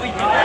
하고 있는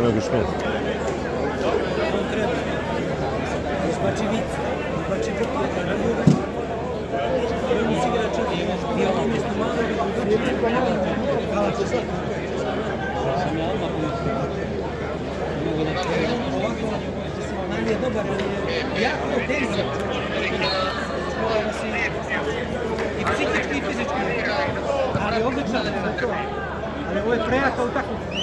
Da se i psihički i fizički. Ali odlično je za to. Ali ovo je prejaka utakmica.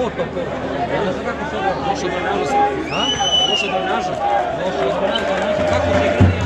foto pera. Ne znam kako se odbavlja. Loša do Loša drenaža. Loša. Kako se igra?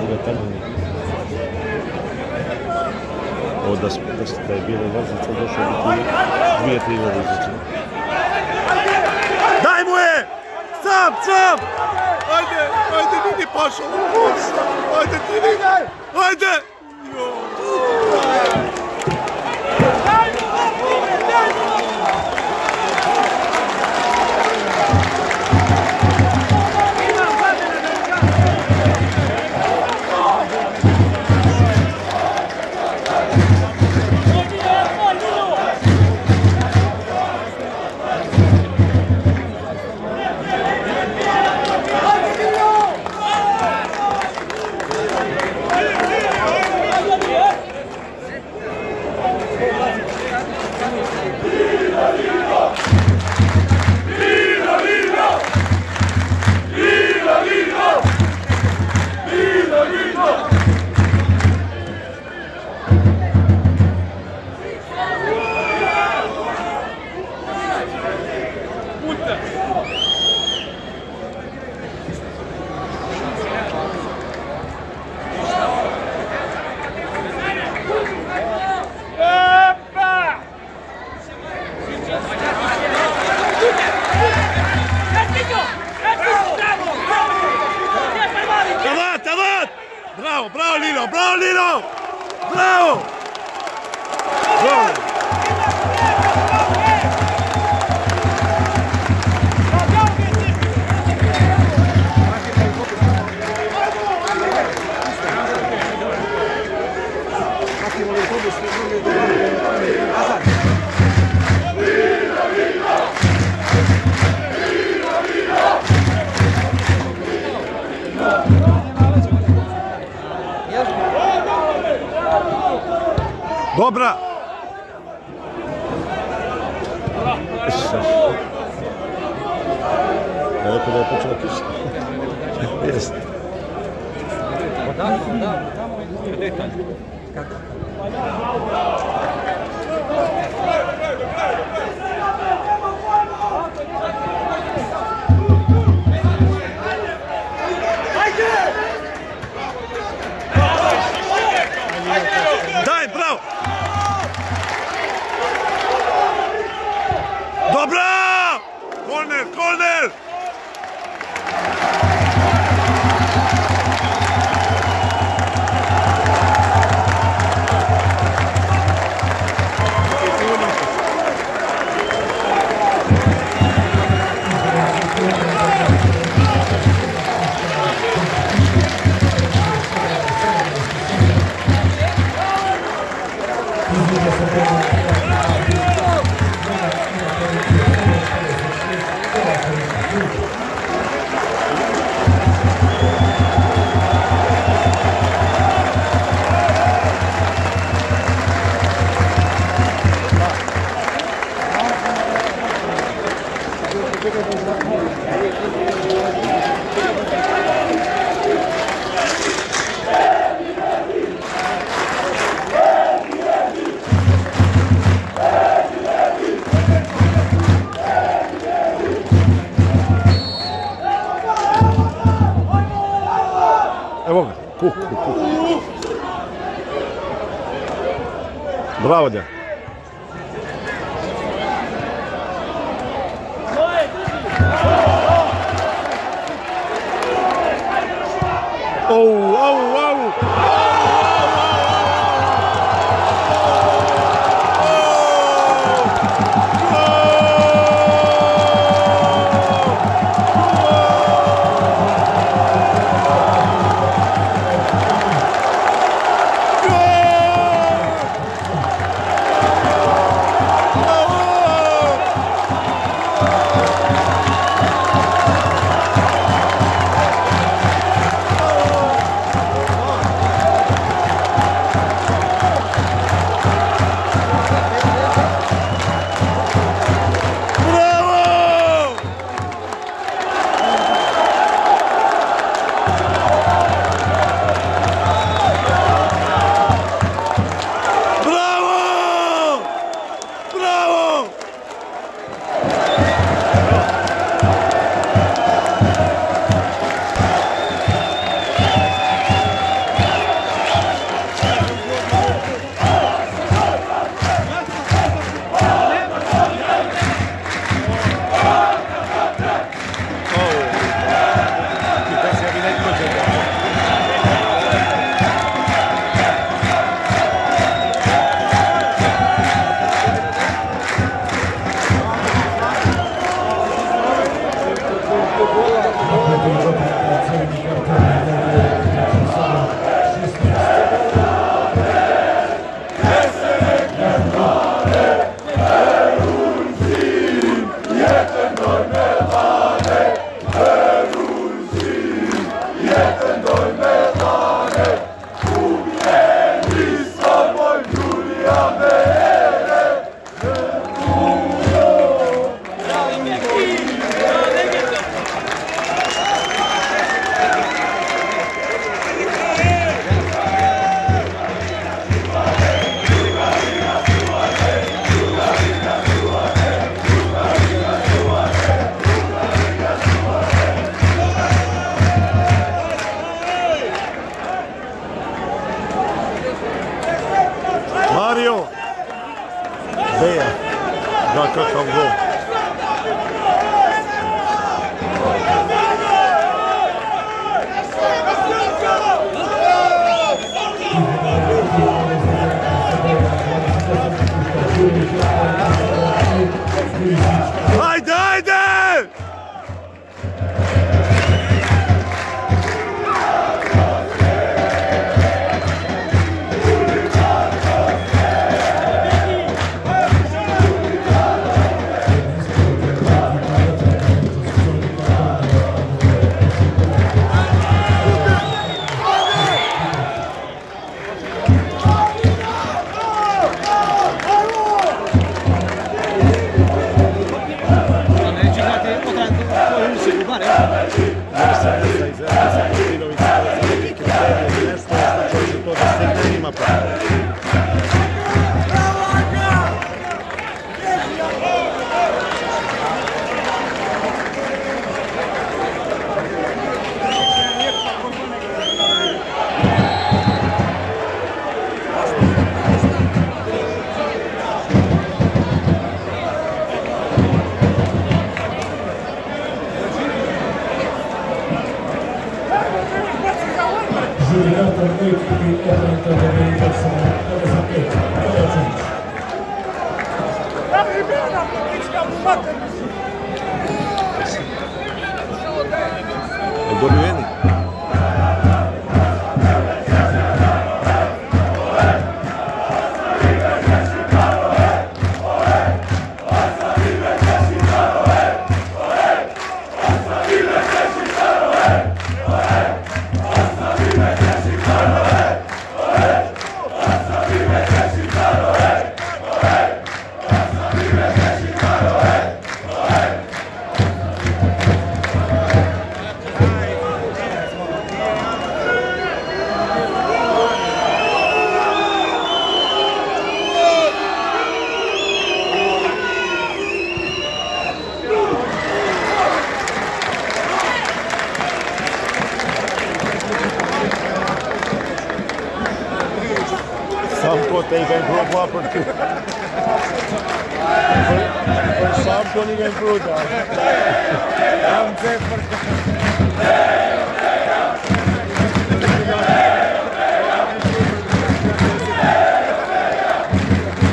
Bilo tamo. Ovo da, su- da, su- da je vazica, došlo bi ti je! Ajde, ajde! Ajde! Ajde!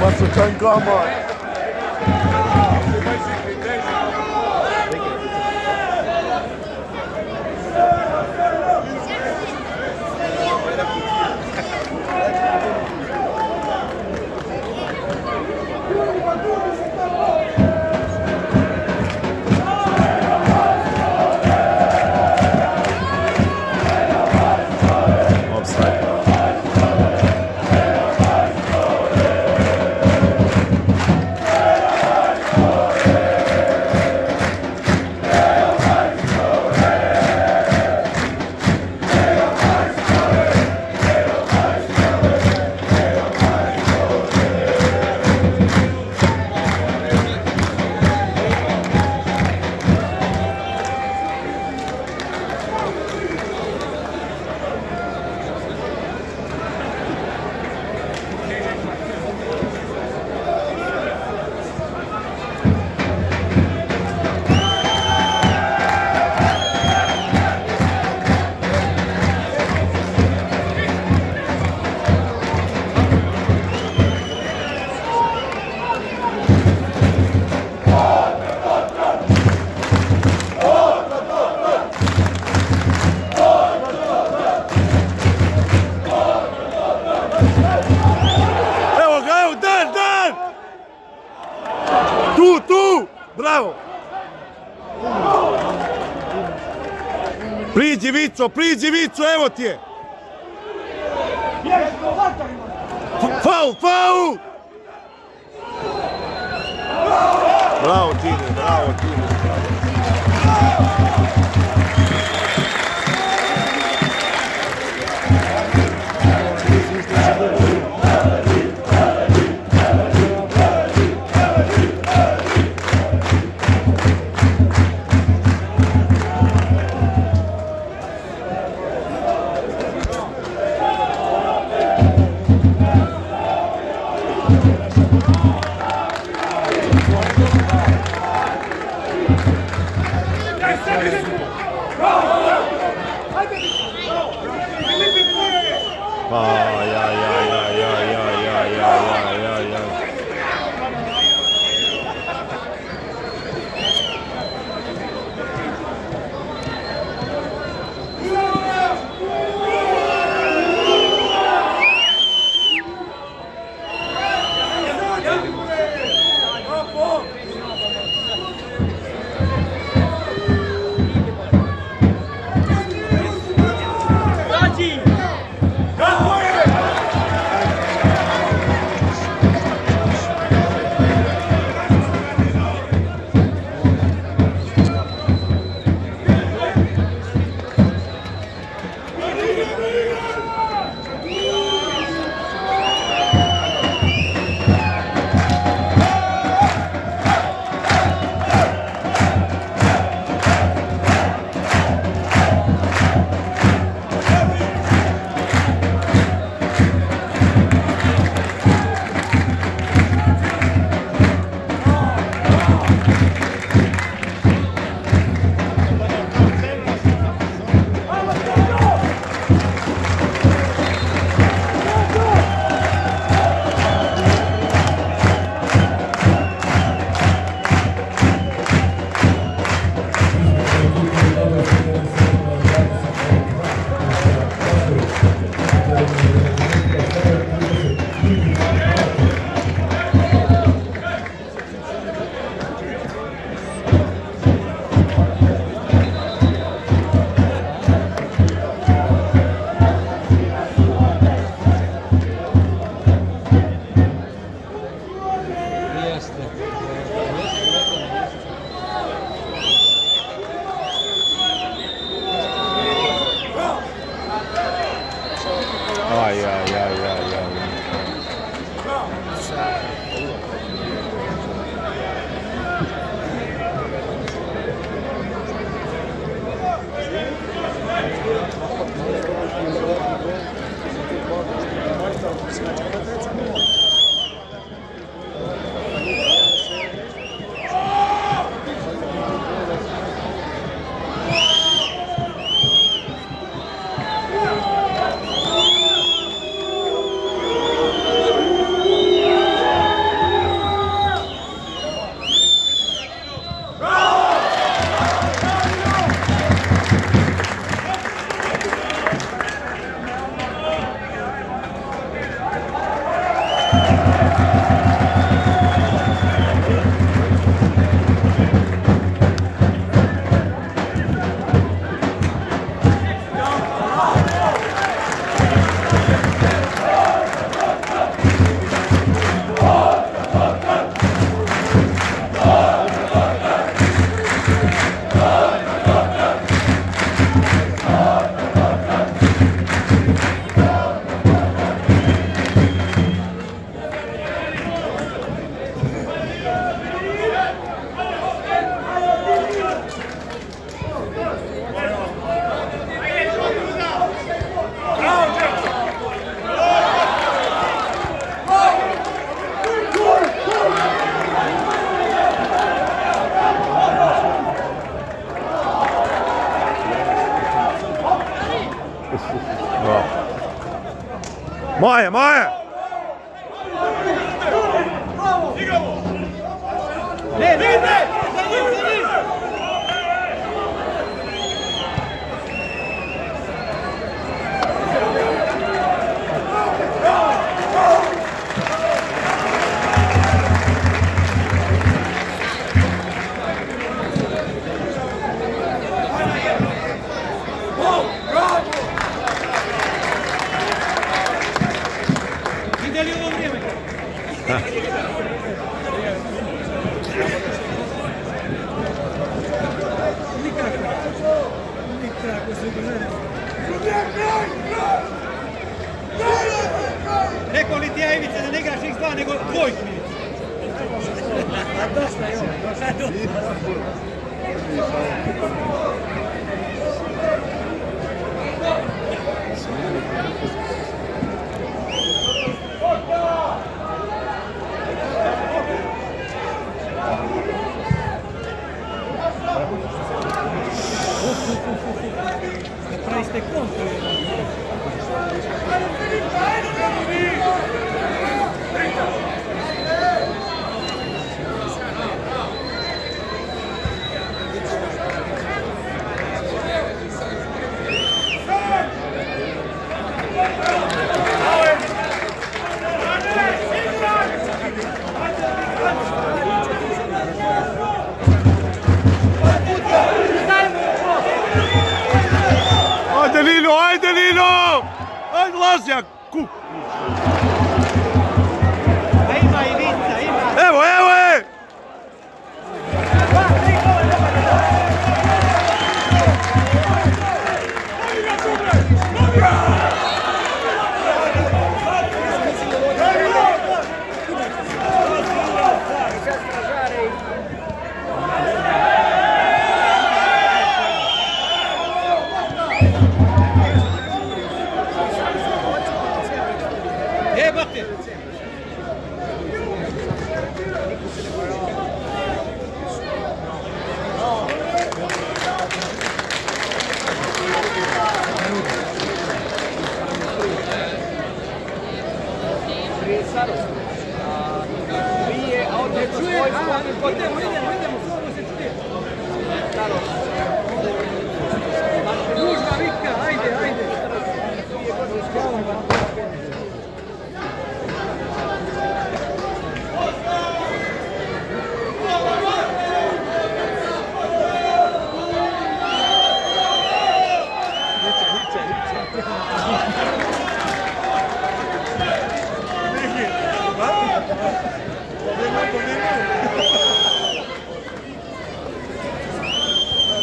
Matsukan Gama. Vico, priđi Vico, evo ti je! Fau, fau! Bravo Tine, bravo Tine! Maya, Maya!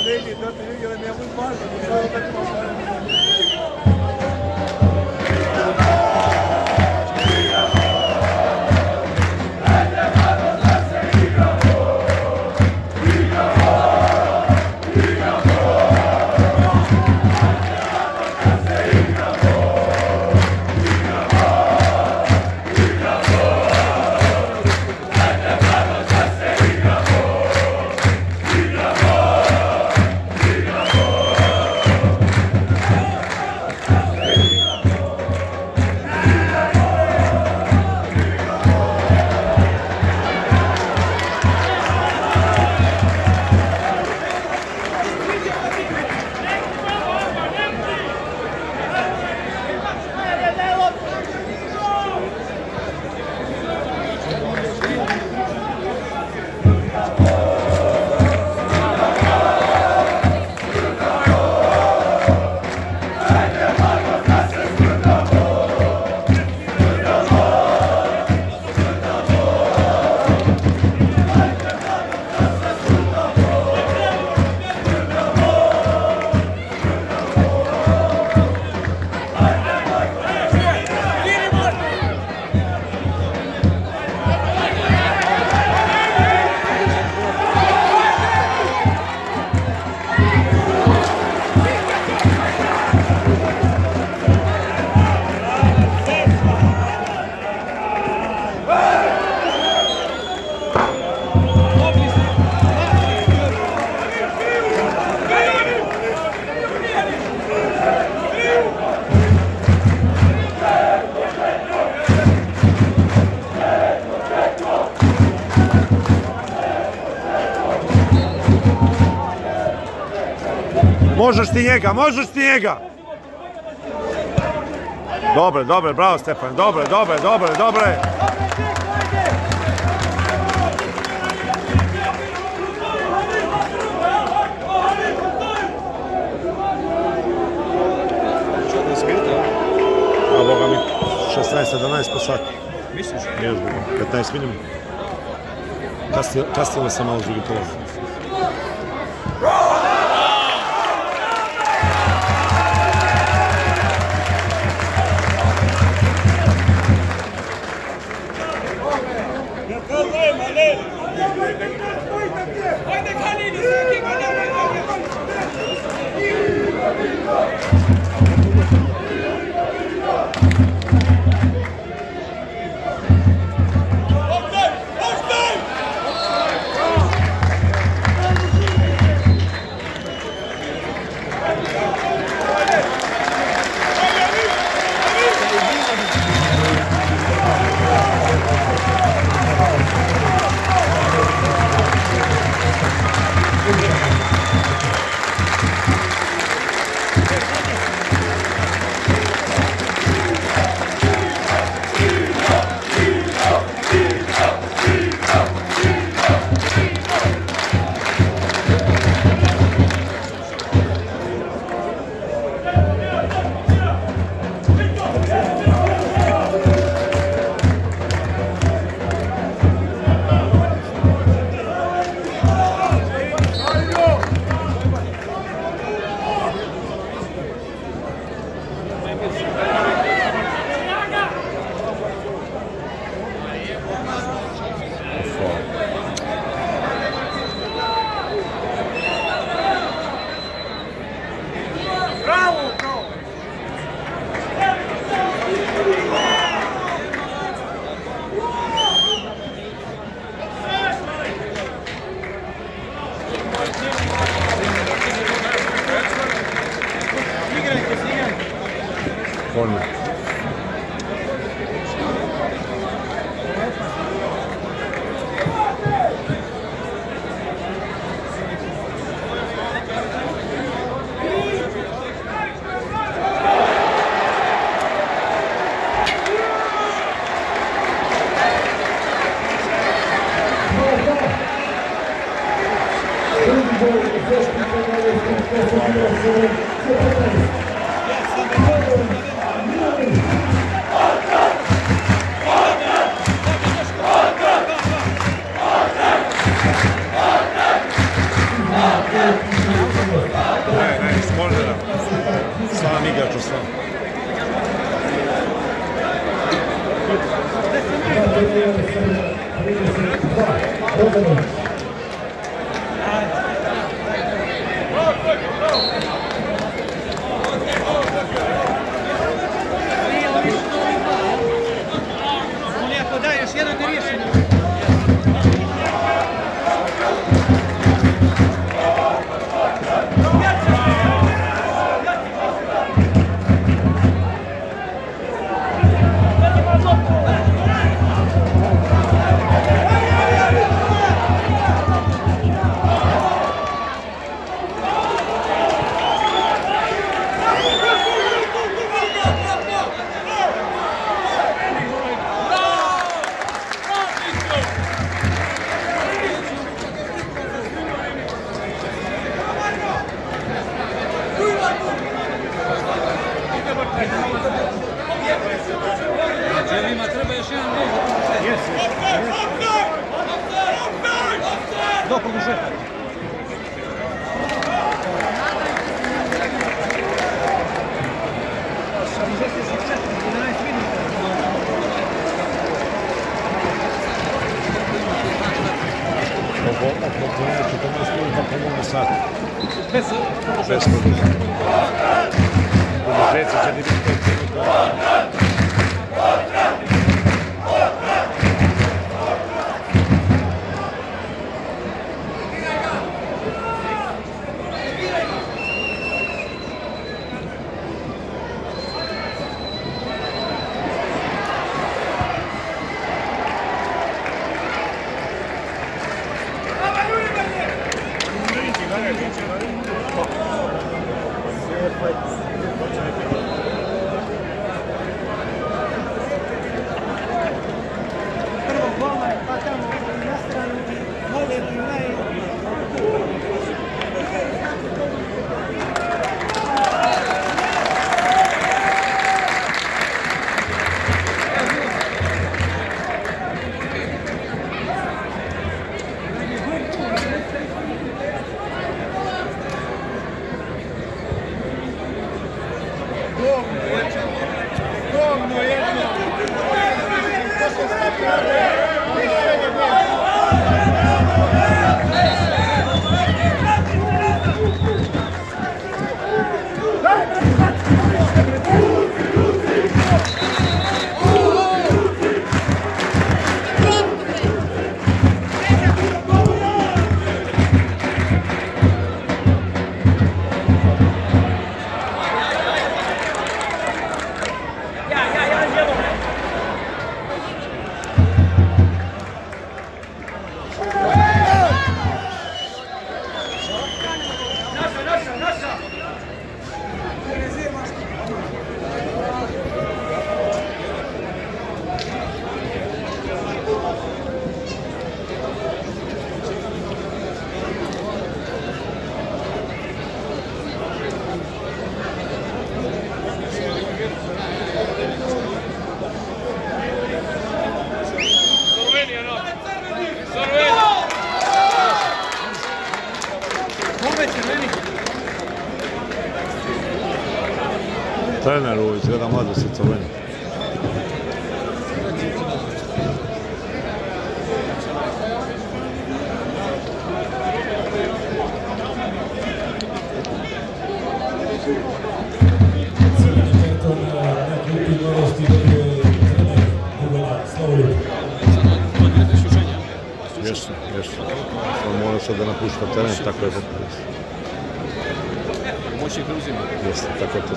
lei de tanto Rio Grande é muito fácil. Možeš ti njega, možeš ti njega. Dobre, dobre, bravo Stefan, dobre, dobre, dobre, dobre. A boga mi 16-17 po sat. Misliš? Još bi, 15 minimum. Kasnije, kasnije sam malo drugi pola. Oko, oko 14 minuta pomogne sat. Bez Bez. Produžeci će biti 5 minuta.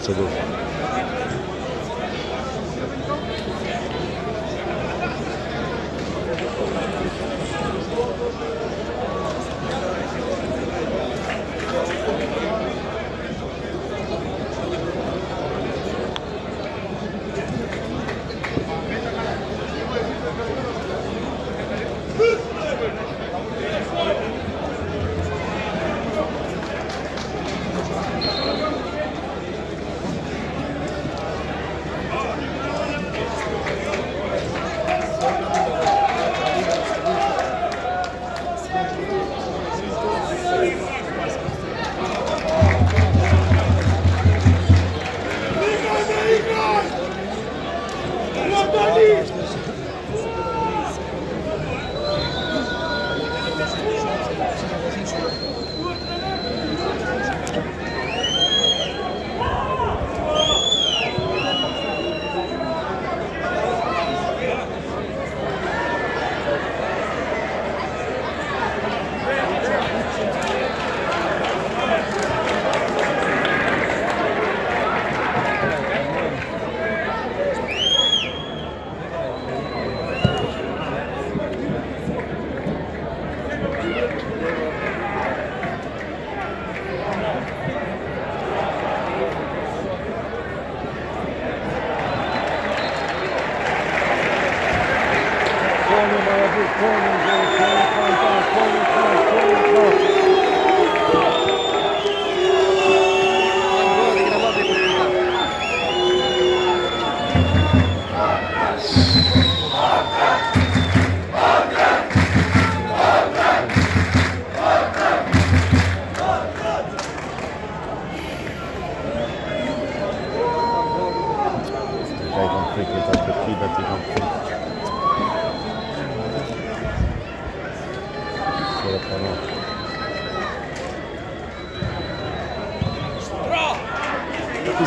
ちゃ上。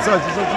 Exato, exato.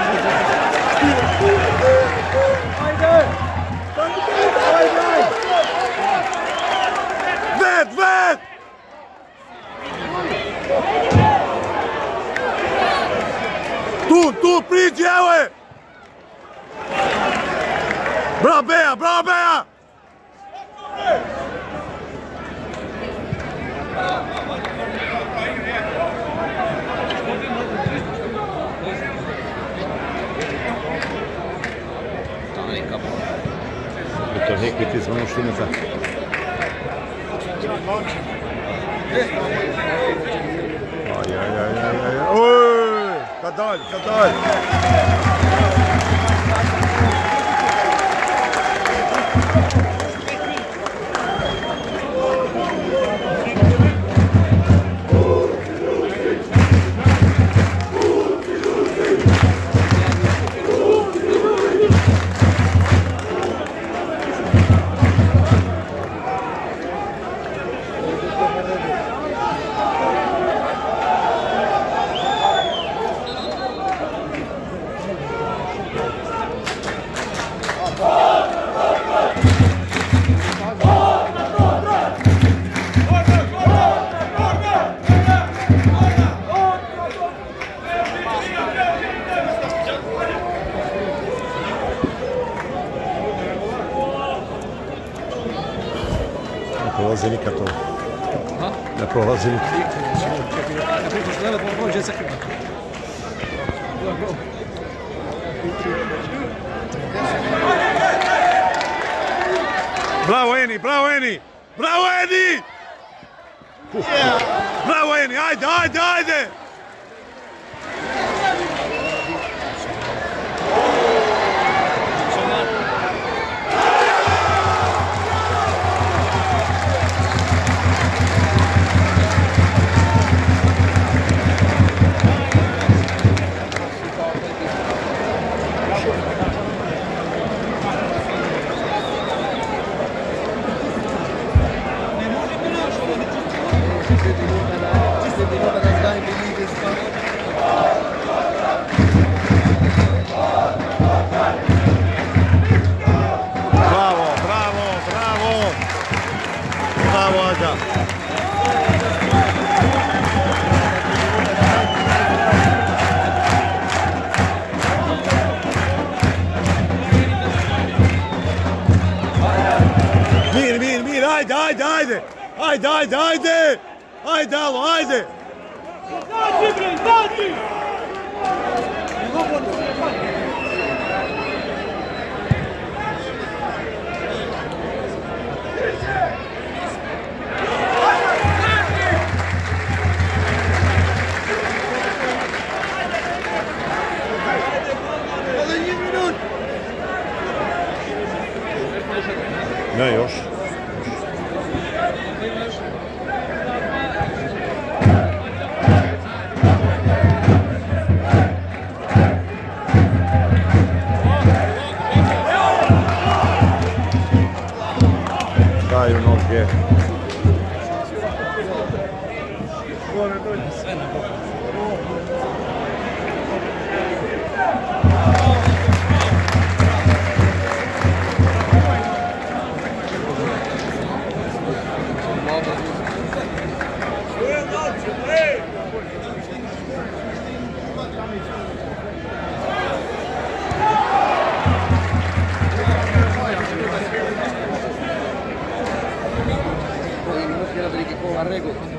Marruecos.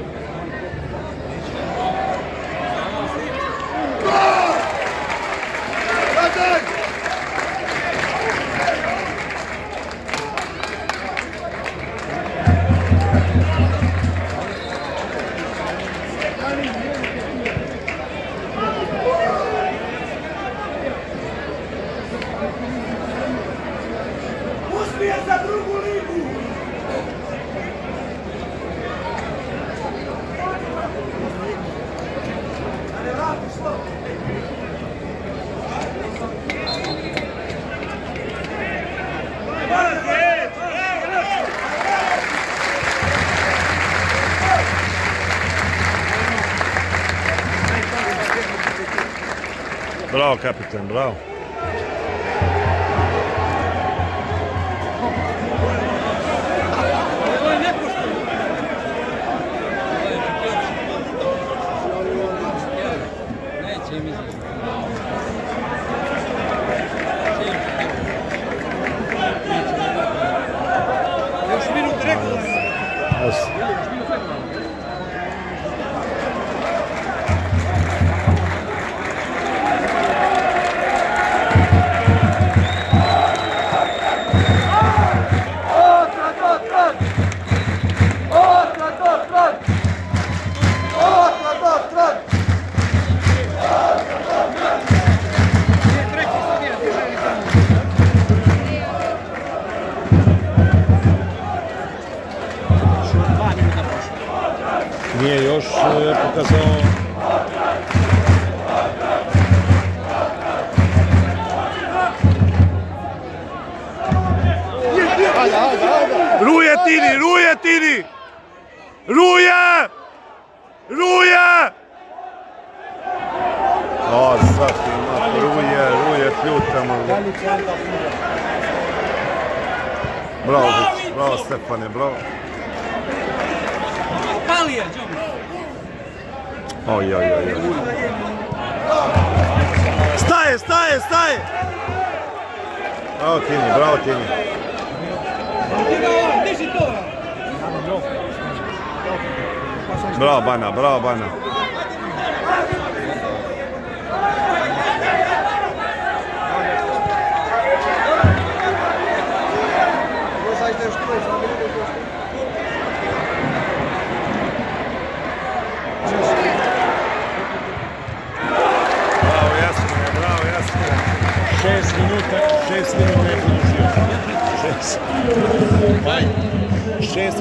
Bravo kapitan,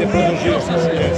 все продолжили сражаясь.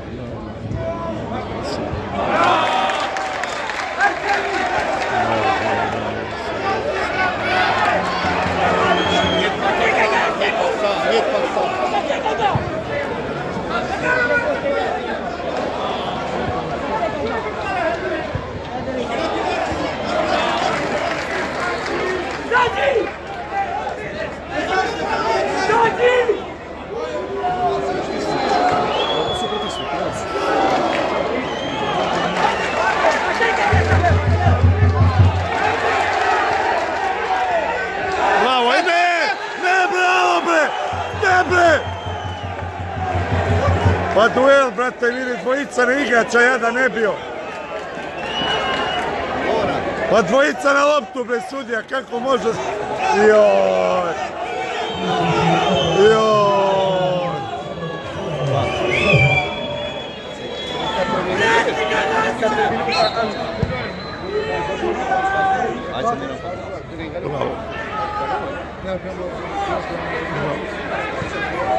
Pa duel, brate, vidi, dvojica ne igrača, ja da ne bio. Pa dvojica na loptu, bre, sudija, kako može... Joj! Joj!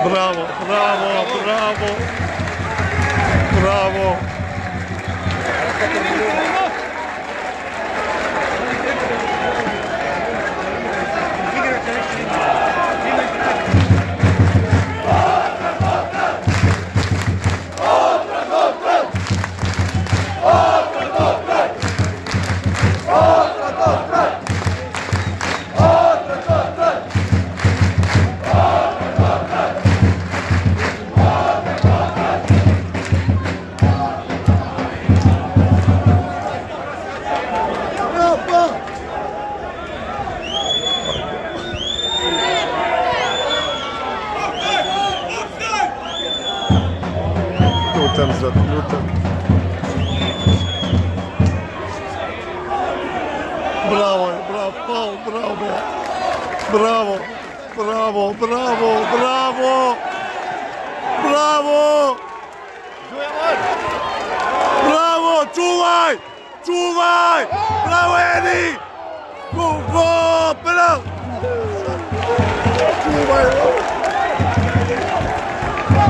Bravo, bravo, bravo! Bravo! Čuvaj, čuvaj. Bravo, Edi. Go, go, bravo. Čuvaj.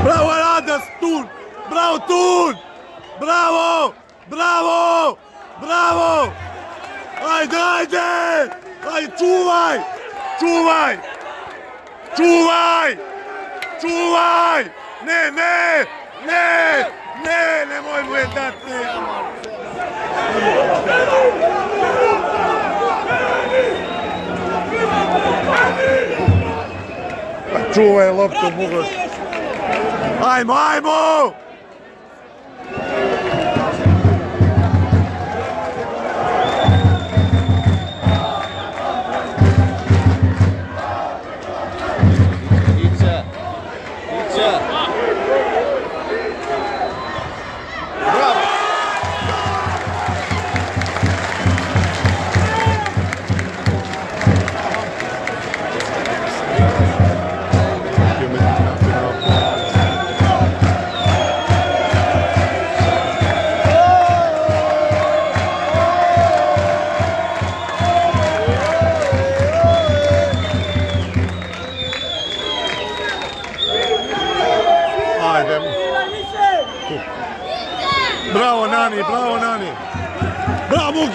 Bravo, Radas, Tun. Bravo, Tun. Bravo, bravo, bravo. Ajde, ajde. Ajde, čuvaj. Čuvaj. Čuvaj. Čuvaj. Ne, ne, ne, ne, nemoj mu je dati. Čuvaj loptu, Mugoš. Ajmo, ajmo!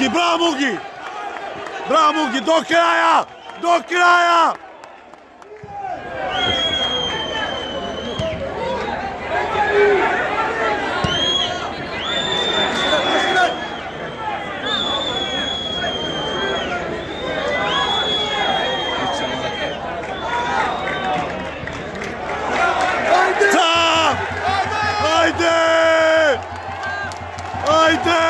Bravo Mugi! Bravo Mugi, do kraja! Do kraja! Da! Ajde! Ajde!